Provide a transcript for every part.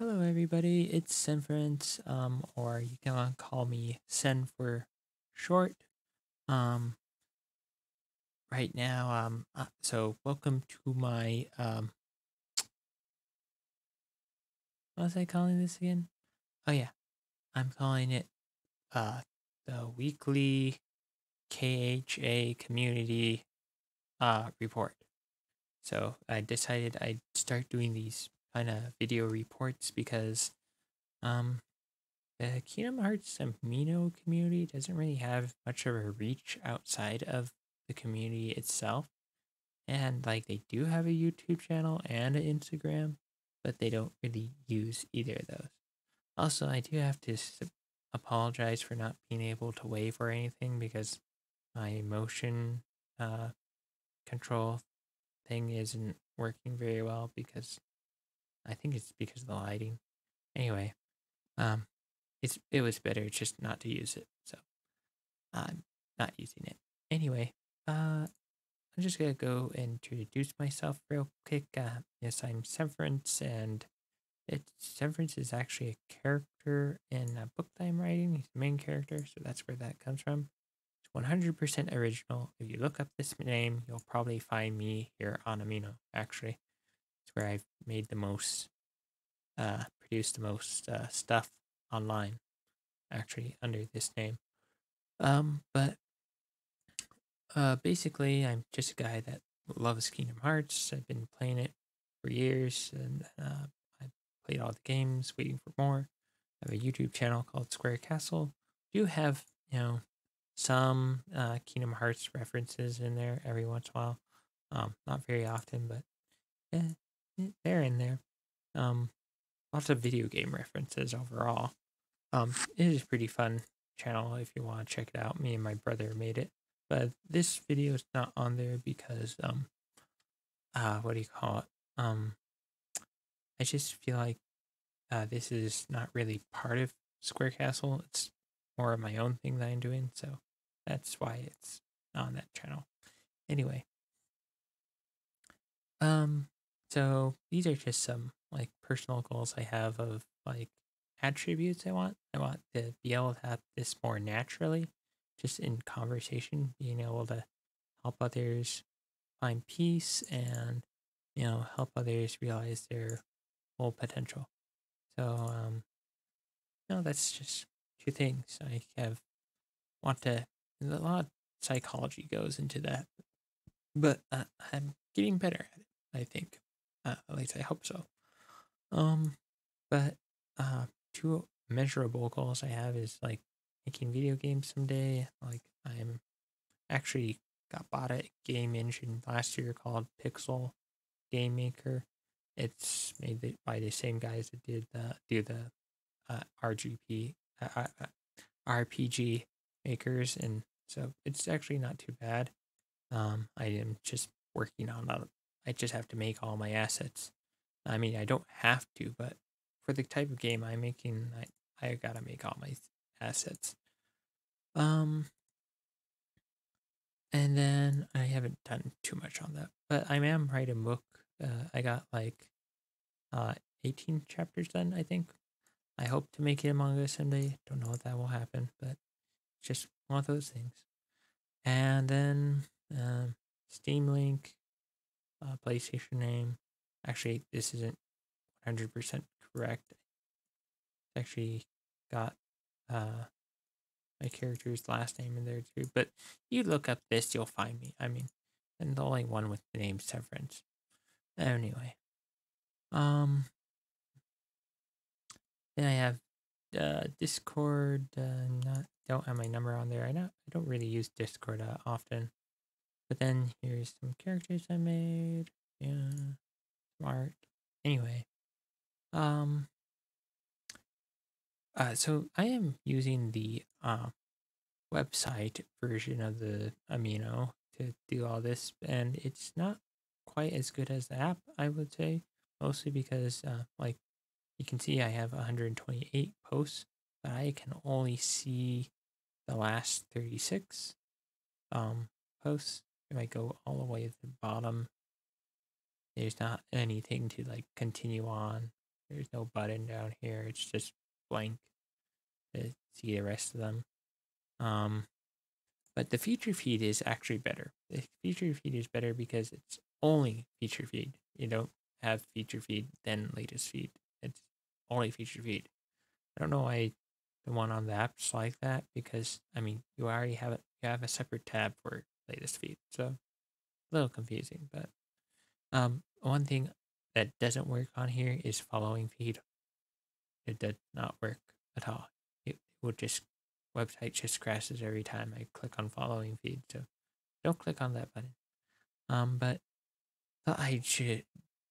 Hello, everybody. It's Senfrence, um, or you can call me Sen for short. Um, right now, um, uh, so welcome to my um, what was I calling this again? Oh yeah, I'm calling it uh the weekly KHA community uh report. So I decided I'd start doing these kind of video reports because um the Kingdom Hearts Amino community doesn't really have much of a reach outside of the community itself. And like they do have a YouTube channel and an Instagram, but they don't really use either of those. Also, I do have to apologize for not being able to wave or anything because my motion uh, control thing isn't working very well because I think it's because of the lighting. Anyway, um, it's it was better just not to use it, so I'm not using it. Anyway, uh, I'm just gonna go and introduce myself real quick. Uh, yes, I'm Severance, and it Severance is actually a character in a book that I'm writing. He's the main character, so that's where that comes from. It's 100% original. If you look up this name, you'll probably find me here on Amino. Actually, it's where I've made the most, uh, produced the most uh, stuff online. Actually, under this name. Um, but uh, basically, I'm just a guy that loves Kingdom Hearts. I've been playing it for years, and uh, I played all the games, waiting for more. I have a YouTube channel called Square Castle. Do have you know some uh, Kingdom Hearts references in there every once in a while. Um, not very often, but yeah, they're in there. Um, lots of video game references overall. Um, it is a pretty fun channel if you want to check it out. Me and my brother made it but this video is not on there because um uh what do you call it um i just feel like uh this is not really part of square castle it's more of my own thing that i'm doing so that's why it's on that channel anyway um so these are just some like personal goals i have of like attributes i want i want to be able to have this more naturally just in conversation, being able to help others find peace and you know help others realize their full potential. So um, know that's just two things I have want to. A lot of psychology goes into that, but uh, I'm getting better at it. I think, uh, at least I hope so. Um, but uh, two measurable goals I have is like making video games someday. Like I'm actually got bought a game engine last year called Pixel Game Maker. It's made by the same guys that did the do the uh, RGP uh, uh, uh RPG makers, and so it's actually not too bad. Um, I am just working on. I just have to make all my assets. I mean, I don't have to, but for the type of game I'm making, I I gotta make all my assets. Um, and then I haven't done too much on that, but I am writing a book. Uh, I got like uh 18 chapters done, I think. I hope to make it a manga someday. Don't know if that will happen, but just one of those things. And then um, Steam link, uh, PlayStation name. Actually, this isn't 100% correct. Actually got uh, my character's last name in there too. But you look up this, you'll find me. I mean, and the only one with the name Severance. Anyway, um, then I have uh, Discord. Uh, not don't have my number on there. I don't I don't really use Discord uh, often. But then here's some characters I made. Yeah, smart. Anyway, um, uh, so I am using the uh, website version of the Amino to do all this, and it's not quite as good as the app, I would say, mostly because, uh, like, you can see I have 128 posts, but I can only see the last 36 um, posts. If I go all the way to the bottom, there's not anything to like continue on There's no button down here. It's just blank to see the rest of them. Um, but the feature feed is actually better. The feature feed is better because it's only feature feed. You don't have feature feed then latest feed. It's only feature feed. I don't know why the one on the app's like that because I mean you already have it. You have a separate tab for latest feed, so a little confusing. But um, one thing that doesn't work on here is following feed. It did not work at all. It would just website just crashes every time I click on following feed. So don't click on that button. Um, but thought I should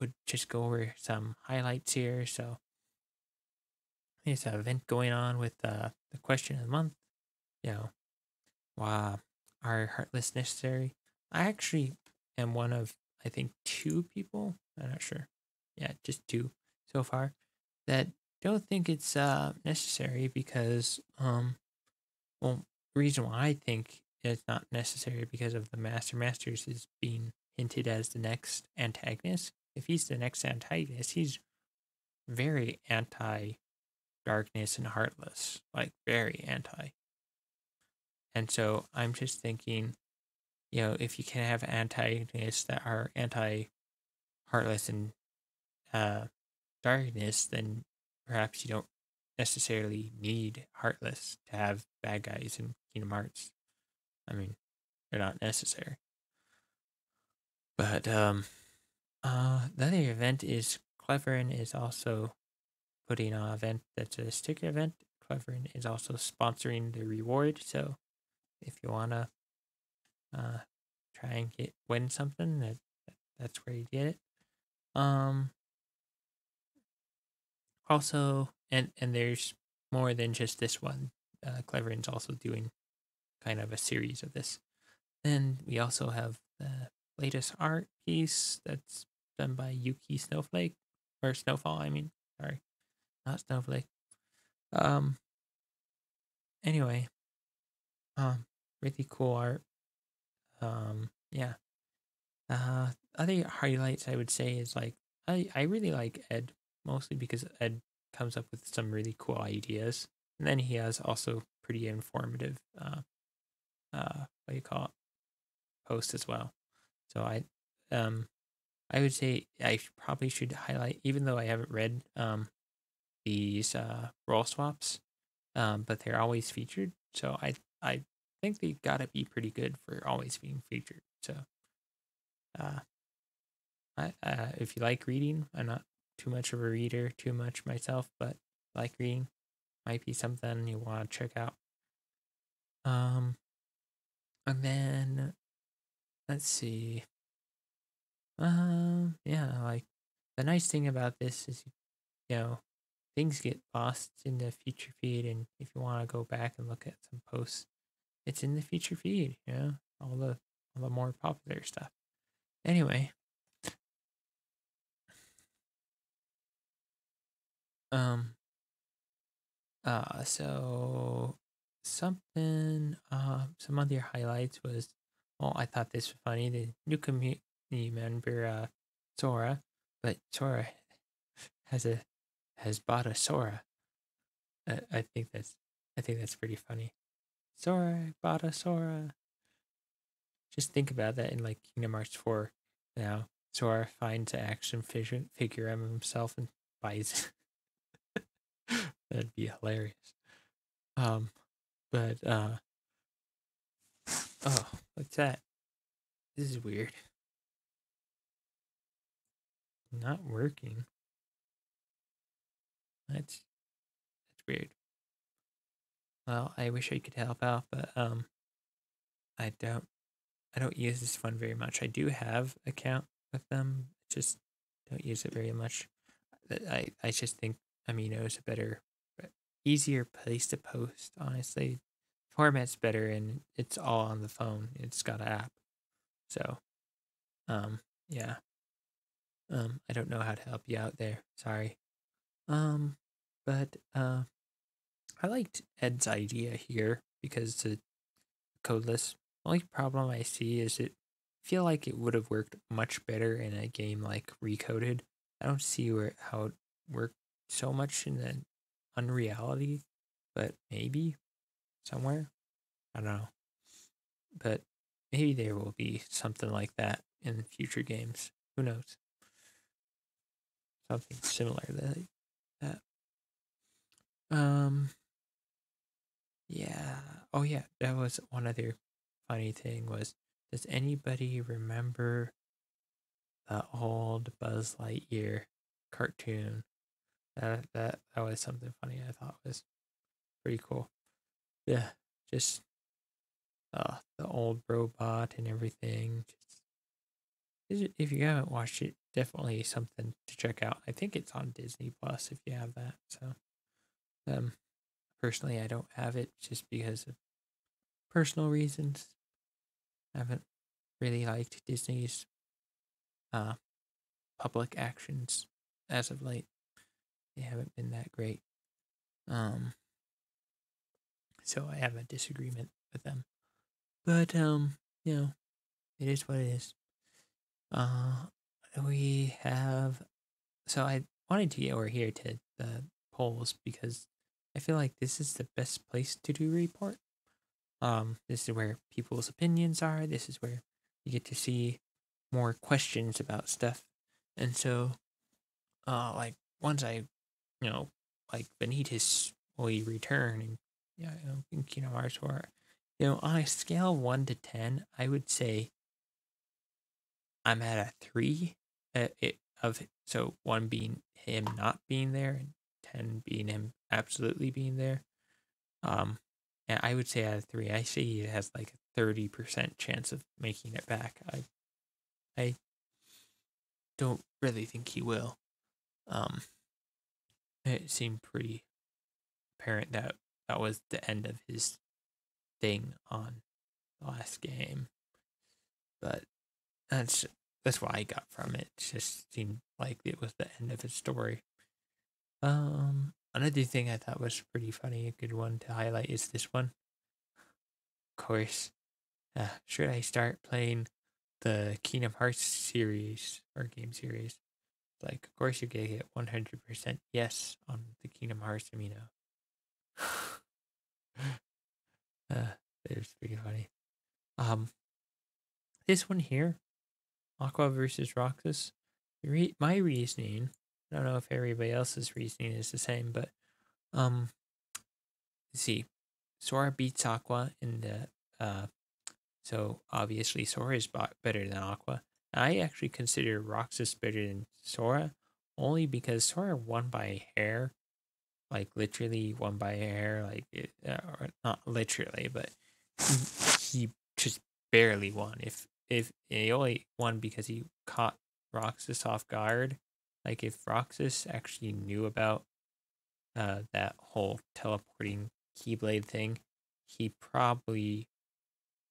would just go over some highlights here. So there's an event going on with uh, the question of the month. You know, wow, are heartless necessary? I actually am one of I think two people. I'm not sure. Yeah, just two so far that don't think it's uh, necessary because um, well, reason why I think it's not necessary because of the Master Masters is being hinted as the next antagonist. If he's the next antagonist, he's very anti darkness and heartless, like very anti. And so I'm just thinking, you know, if you can have antagonists that are anti heartless and uh, darkness, then perhaps you don't necessarily need Heartless to have bad guys in Kingdom Hearts. I mean, they're not necessary. But um, uh, the other event is Cleverin is also putting on an event that's a sticker event. Cleverin is also sponsoring the reward. So if you wanna uh, try and get win something, that that's where you get it. Um, also and and there's more than just this one. Uh, Cleverin's also doing kind of a series of this. Then we also have the latest art piece that's done by Yuki Snowflake or Snowfall. I mean, sorry, not Snowflake. Um. Anyway, um, really cool art. Um, yeah. Uh, other highlights I would say is like I I really like Ed mostly because Ed comes up with some really cool ideas. And then he has also pretty informative, uh, uh, what do you call it, post as well. So I, um, I would say I probably should highlight, even though I haven't read um, these uh, role swaps, um, but they're always featured. So I I think they've gotta be pretty good for always being featured. So, uh, I uh, if you like reading, I'm not too much of a reader, too much myself, but like reading might be something you want to check out. Um, and then let's see. Um, yeah, like the nice thing about this is, you know, things get lost in the feature feed, and if you want to go back and look at some posts, it's in the feature feed. You know, all the all the more popular stuff. Anyway, Um. Uh. So something. Uh. Some of other highlights was. Well, I thought this was funny. The new community member, uh, Sora, but Sora has a has bought a Sora. I, I think that's I think that's pretty funny. Sora bought a Sora. Just think about that in like Kingdom Hearts 4. Now Sora finds an action figure figure of himself and buys it. That'd be hilarious. Um, but uh, oh, what's that? This is weird. Not working. That's that's weird. Well, I wish I could help out, but um, I don't. I don't use this fund very much. I do have account with them, just don't use it very much. I I just think Amino is a better easier place to post, honestly. Format's better and it's all on the phone. It's got an app. So um yeah. Um I don't know how to help you out there. Sorry. Um but uh I liked Ed's idea here because the codeless only problem I see is it feel like it would have worked much better in a game like Recoded. I don't see where how it worked so much in the unreality, but maybe somewhere. I don't know. But maybe there will be something like that in future games. Who knows? Something similar to that. Um yeah. Oh yeah, that was one other funny thing was does anybody remember the old Buzz Lightyear cartoon? That that that was something funny I thought was pretty cool. Yeah, just uh the old robot and everything. Just, if you haven't watched it, definitely something to check out. I think it's on Disney Plus if you have that. So um personally I don't have it just because of personal reasons. I haven't really liked Disney's uh, public actions as of late. They haven't been that great. Um, so I have a disagreement with them. But um, you know, it is what it is. Uh, we have. So I wanted to get over here to the polls because I feel like this is the best place to do report. Um, this is where people's opinions are. This is where you get to see more questions about stuff. And so, uh, like once I, you know, like Vanitas will return and yeah, you know, in Kingdom Hearts 4, you know, on a scale one to ten, I would say I'm at a three. Uh, it, of so one being him not being there and ten being him absolutely being there. Um, and I would say out of three, I see it has like a thirty percent chance of making it back. I, I don't really think he will. Um, it seemed pretty apparent that that was the end of his thing on the last game, but that's that's what I got from it. It just seemed like it was the end of his story. Um, Another thing I thought was pretty funny, a good one to highlight is this one. Of course, uh, should I start playing the Kingdom Hearts series or game series? Like, of course, you're gonna get 100% yes on the Kingdom Hearts amino. uh, it was pretty funny. Um, this one here, Aqua versus Roxas. Re- my reasoning I don't know if everybody else's reasoning is the same, but um, see, Sora beats Aqua in the uh, so obviously Sora is better than Aqua. I actually consider Roxas better than Sora only because Sora won by hair, like literally won by hair, like it, uh, or not literally, but he, he just barely won. If if he only won because he caught Roxas off guard, like if Roxas actually knew about uh, that whole teleporting Keyblade thing, he probably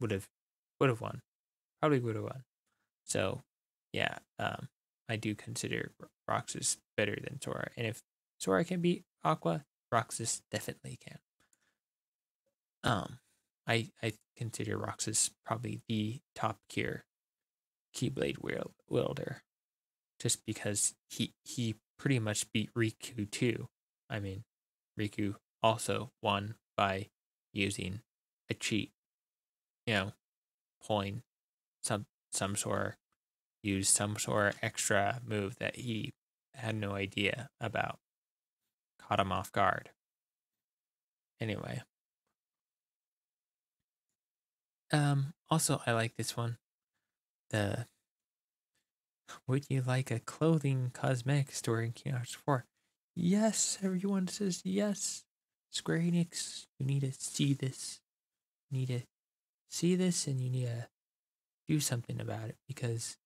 would have would have won. Probably would have won. So yeah, um, I do consider Roxas better than Sora. And if Sora can beat Aqua, Roxas definitely can. Um, I I consider Roxas probably the top tier Keyblade wielder just because he he pretty much beat Riku too. I mean, Riku also won by using a cheat. You know, pulling some some sort use some sort of extra move that he had no idea about. Caught him off guard. Anyway. Um also I like this one. The would you like a clothing cosmetic store in Kingdom Hearts 4? Yes, everyone says yes. Square Enix, you need to see this. You need to see this and you need to do something about it because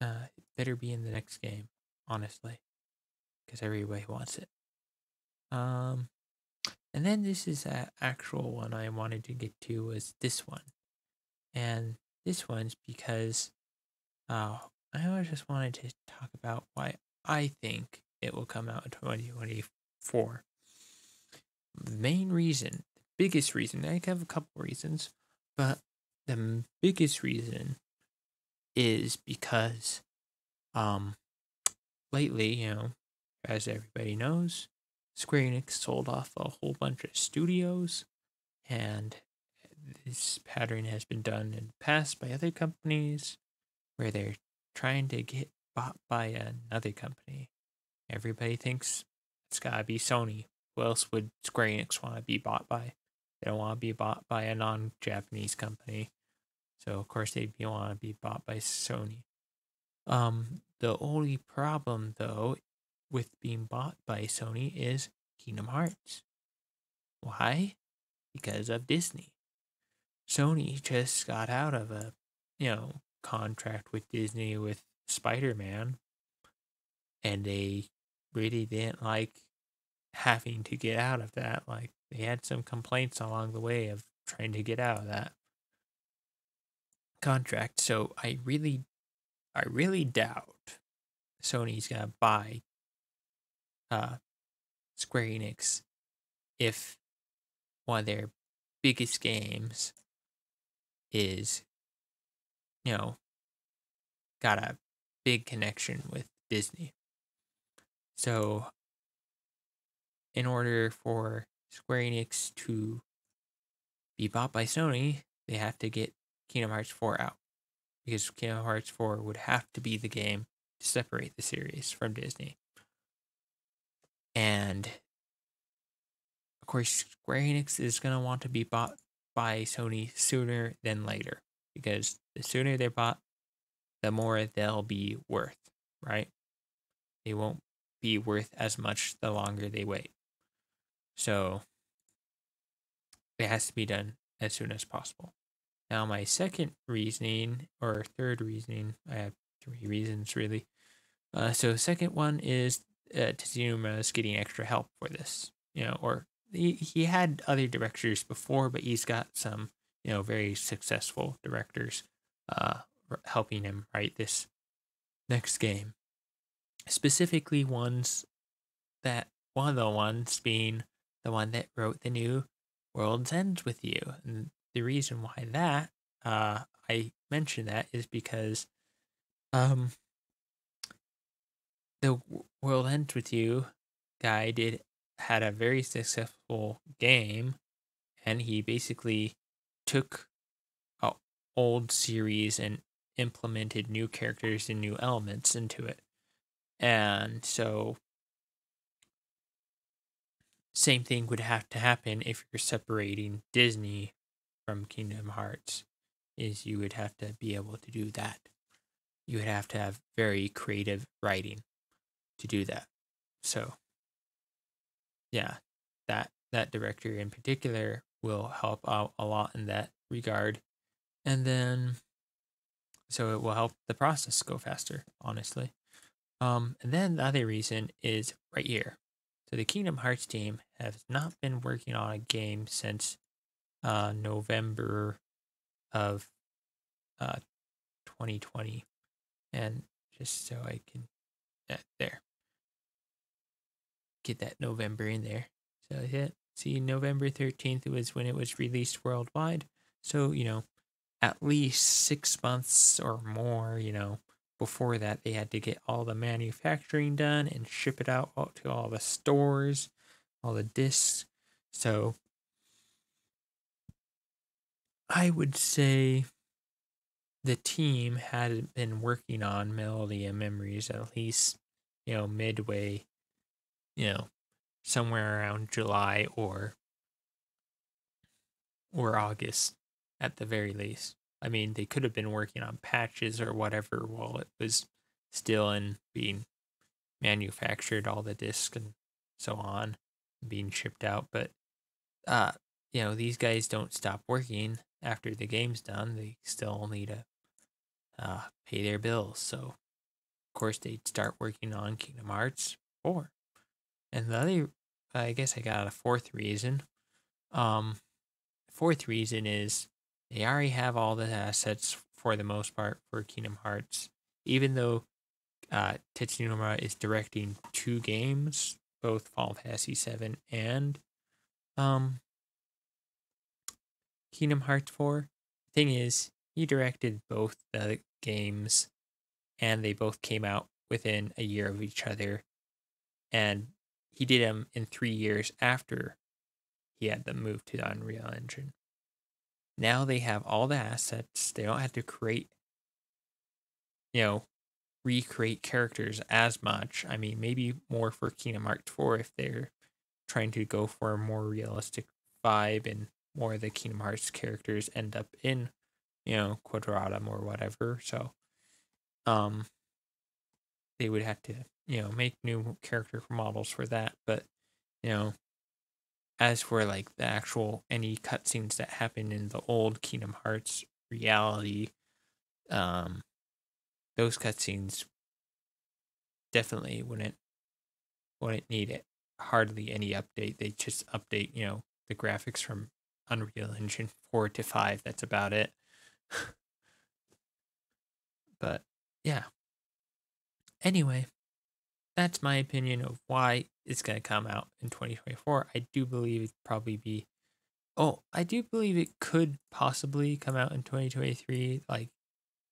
uh, it better be in the next game, honestly, because everybody wants it. Um, and then this is an actual one I wanted to get to was this one, and this one's because uh, I just wanted to talk about why I think it will come out in 2024. The main reason, the biggest reason, I have a couple reasons, but the biggest reason is because um lately, you know, as everybody knows, Square Enix sold off a whole bunch of studios, and this pattern has been done in the past by other companies where they're trying to get bought by another company. Everybody thinks it's gotta be Sony. Who else would Square Enix want to be bought by? They don't want to be bought by a non Japanese company. So of course they'd want to be bought by Sony. Um, the only problem though with being bought by Sony is Kingdom Hearts. Why? Because of Disney. Sony just got out of a, you know, contract with Disney with Spider-Man and they really didn't like having to get out of that. Like they had some complaints along the way of trying to get out of that contract. So I really, I really doubt Sony's gonna buy uh, Square Enix if one of their biggest games is, you know, got a big connection with Disney. So, in order for Square Enix to be bought by Sony, they have to get Kingdom Hearts 4 out. Because Kingdom Hearts 4 would have to be the game to separate the series from Disney. And of course, Square Enix is going to want to be bought by Sony sooner than later. Because the sooner they're bought, the more they'll be worth, right? They won't be worth as much the longer they wait. So it has to be done as soon as possible. Now, my second reasoning or third reasoning, I have three reasons really. Uh, so, second one is uh, Tetsuya Nomura is getting extra help for this, you know, or he, he had other directors before, but he's got some, you know, very successful directors uh, helping him write this next game. Specifically, ones that one of the ones being the one that wrote the new World's Ends with You. And the reason why that uh, I mention that is because um, the World Ends with You guy did had a very successful game, and he basically took a old series and implemented new characters and new elements into it. And so same thing would have to happen if you're separating Disney from Kingdom Hearts is you would have to be able to do that. You would have to have very creative writing to do that. So yeah, that that director in particular will help out a lot in that regard. And then so it will help the process go faster, honestly. Um, and then the other reason is right here. So the Kingdom Hearts team has not been working on a game since uh, November of uh, 2020. And just so I can, uh, there, get that November in there. So hit see November 13th was when it was released worldwide. So, you know, at least six months or more, you know, before that, they had to get all the manufacturing done and ship it out to all the stores, all the discs. So I would say the team had been working on Melody and Memories at least, you know, midway, you know, somewhere around July or or August at the very least. I mean, they could have been working on patches or whatever while it was still in being manufactured, all the discs and so on, being shipped out. But, uh, you know, these guys don't stop working after the game's done. They still need to uh, pay their bills. So, of course, they'd start working on Kingdom Hearts 4. And the other, I guess I got a fourth reason. Um, fourth reason is they already have all the assets for the most part for Kingdom Hearts. Even though uh, Tetsuya Nomura is directing two games, both Final Fantasy VII and um, Kingdom Hearts 4. Thing is, he directed both the games and they both came out within a year of each other, and he did them in three years after he had them moved to the Unreal Engine. Now they have all the assets. They don't have to create, you know, recreate characters as much. I mean, maybe more for Kingdom Hearts 4 if they're trying to go for a more realistic vibe and more of the Kingdom Hearts characters end up in, you know, Quadratum or whatever. So, um, they would have to, you know, make new character models for that. But, you know, as for like the actual any cutscenes that happen in the old Kingdom Hearts reality, um, those cutscenes definitely wouldn't wouldn't need it hardly any update. They just update, you know, the graphics from Unreal Engine 4 to 5. That's about it. but yeah. Anyway, that's my opinion of why it's going to come out in 2024. I do believe it probably be Oh, I do believe it could possibly come out in 2023 like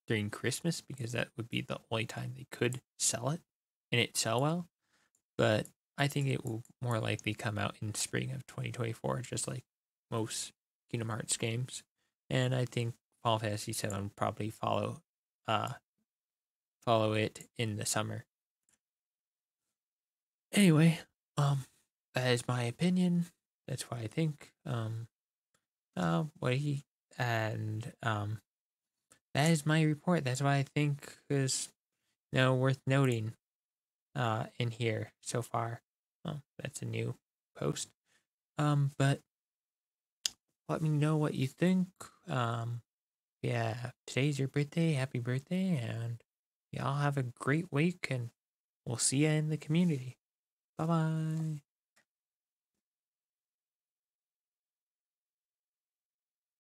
during Christmas because that would be the only time they could sell it and it sell well. But I think it will more likely come out in spring of 2024 just like most Kingdom Hearts games. And I think Final Fantasy 7 will probably follow uh follow it in the summer. Anyway, um that is my opinion. That's what I think. Um uh what he and um that is my report. That's what I think is you know worth noting uh in here so far. Oh, that's a new post. Um but let me know what you think. Um, yeah, today's your birthday. Happy birthday. And y'all have a great week and we'll see you in the community. 拜拜。